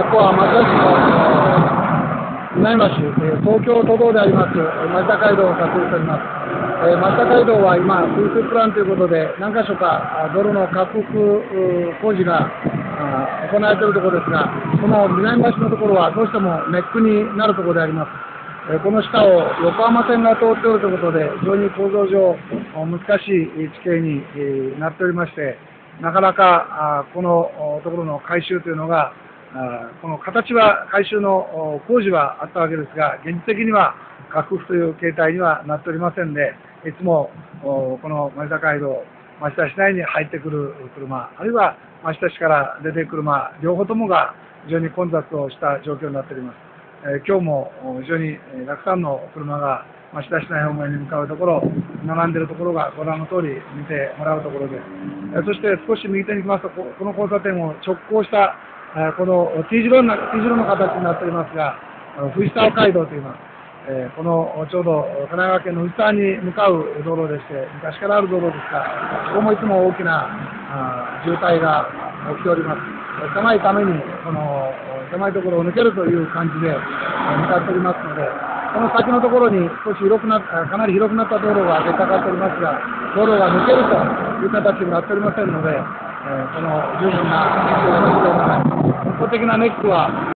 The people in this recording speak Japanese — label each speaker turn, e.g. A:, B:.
A: ここは町田市の南町、えー東京都道であります、えー町田街道を活用しております。えー町田街道は今、空中プランということで、何箇所かあ道路の拡幅工事が行われているところですが、この南橋のところはどうしてもネックになるところであります。えこの下を横浜線が通っておるということで、非常に構造上、難しい地形に、なっておりまして、なかなかこのところの改修というのが、この形は改修の工事はあったわけですが、現実的には拡幅という形態にはなっておりませんで、いつもこの町田街道、町田市内に入ってくる車、あるいは町田市から出てくる車、両方ともが非常に混雑をした状況になっております。え今日も非常にたくさんの車が町田市内方面に向かうところ、並んでいるところがご覧の通り見てもらうところです。そして少し右手に行きますと、この交差点を直行した、えーこの T 字路の形になっておりますが、藤沢街道といいます。えーこのちょうど神奈川県の藤沢に向かう道路でして、昔からある道路ですが、ここもいつも大きなあ渋滞が起きております。狭いために、この狭いところを抜けるという感じで向かっておりますので、この先のところに少し広くなっあかなり広くなった道路が出かかっておりますが、道路が抜けるという形になっておりませんので、えーこの十分なネックがな的なネックは。